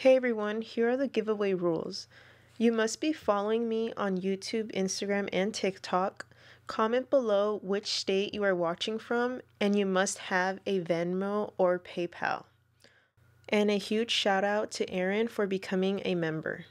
Hey everyone, here are the giveaway rules. You must be following me on YouTube, Instagram, and TikTok. Comment below which state you are watching from, and you must have a Venmo or PayPal. And a huge shout out to Aaron for becoming a member.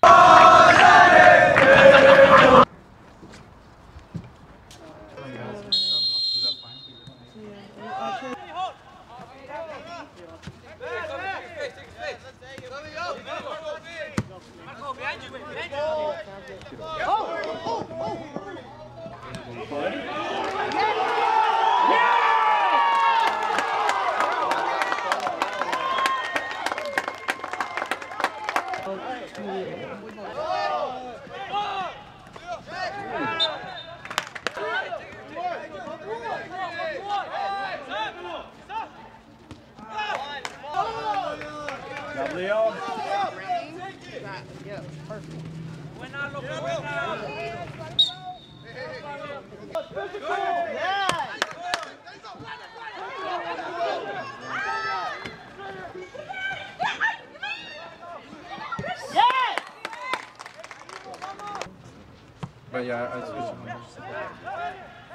But yeah, I switched. Right, for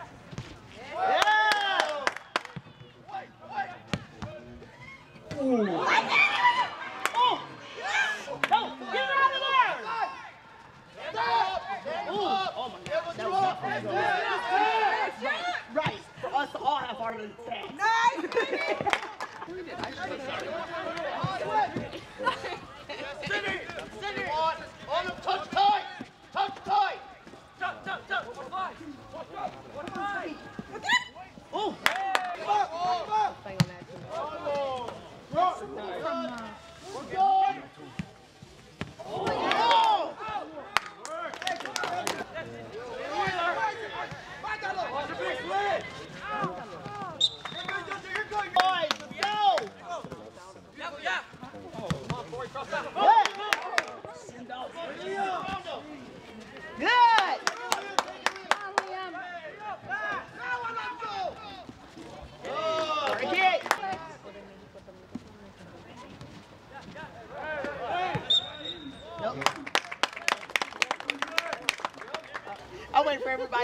us to all have harder than that. On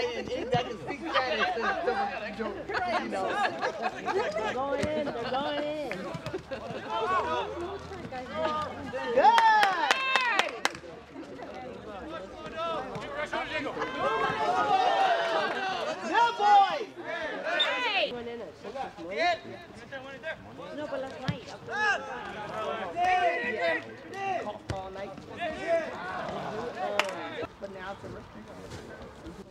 wait in, in that can speak Spanish to, to, to, you know. They're going in. They're going in. Good! Good boy! Going No, but last night. All night. But now it's a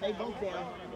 They both down.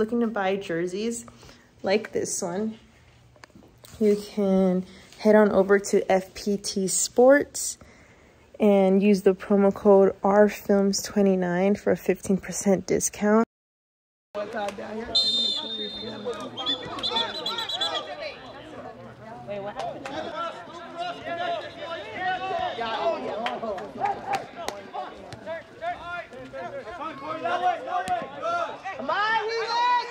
Looking to buy jerseys like this one, you can head on over to FPT Sports and use the promo code RFilms29 for a 15% discount. Come on, Helix!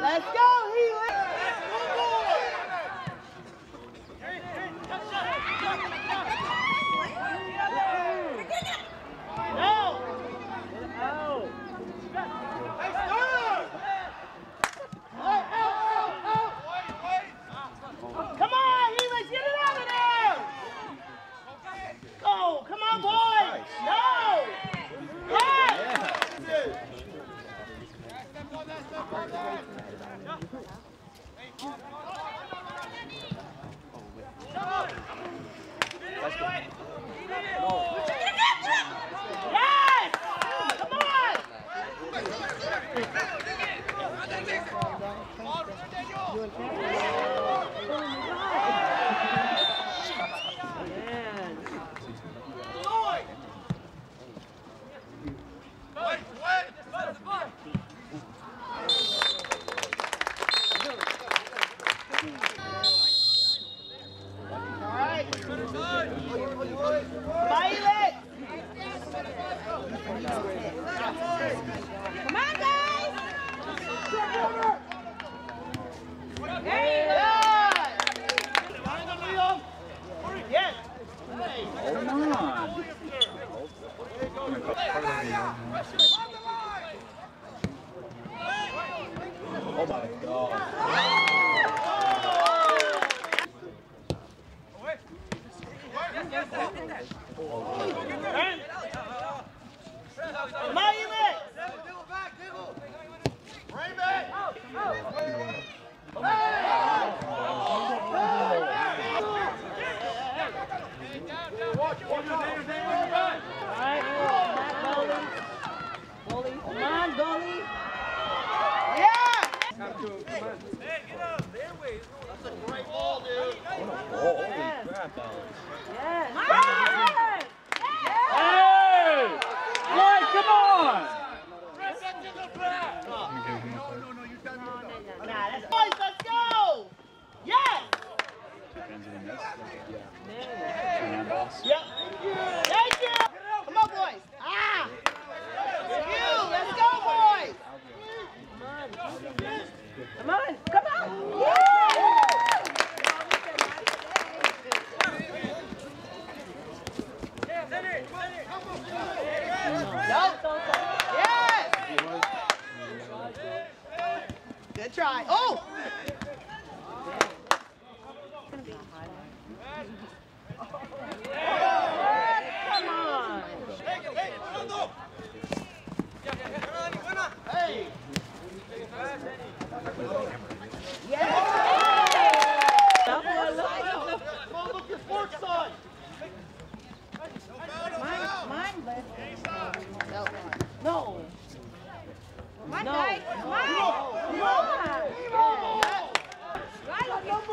Let's go, Helix! No! No! Come on, Helix, get it out of there! Go, come on, boys! No! Yes! Yes! Come on! All right. Violet! Come on, guys. Yes. Oh my god. Violet! Come on, goalie. Yeah! Oh, holy crap, Alex. Yes. Hey! Boy, come on! Boys, let's go! Yes! Yep. Thank you! Come on, boys! Ah! You! Let's go, boys! Come on, come on. Nope. Yes! Good try. Oh! Come on. Hey! Go look your fork side! Mine, mine left. No. No. Come on, guys. Come on. Come on! Right got numbers! Come on, we got numbers! Yeah! Let's go, let's go! Come on. Right there. Hey!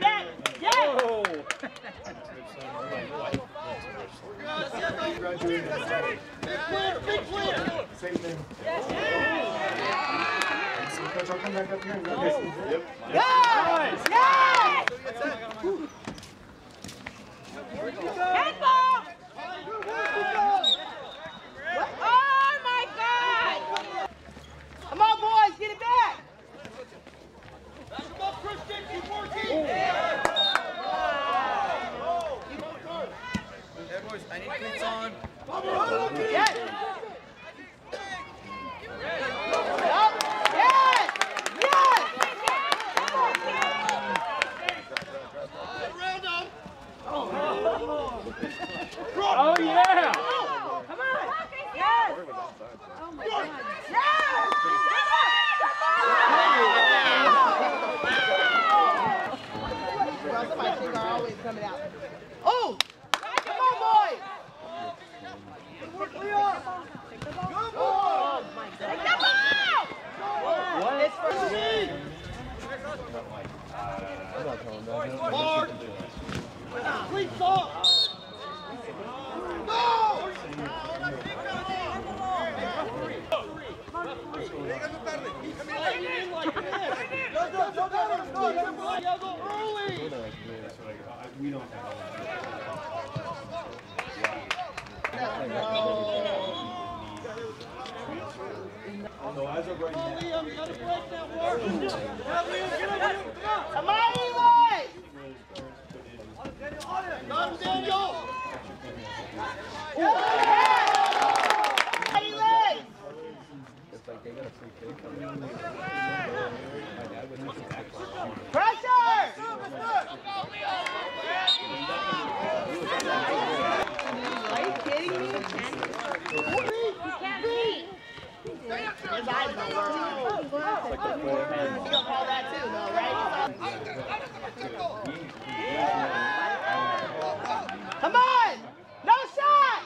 Back! Yes! Oh! Big clear, big clear! Same thing. Yes! Coach, I'll come back up here and go. Yep. Yes! Yes! Handball. Oh my God. Come on, boys, get it back! Oh! Come on, boys! Oh, my that. So as of right now, Come on, Eli! Eli! it's like they got a free kick coming in. My dad would have to back Pressure! Are you kidding me? His eyes don't work. You gonna call that too, though, right? Come on! No shot!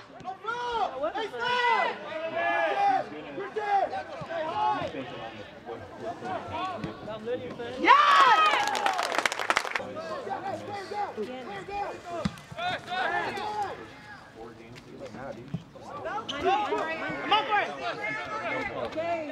Yes! Come on, for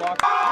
Clock.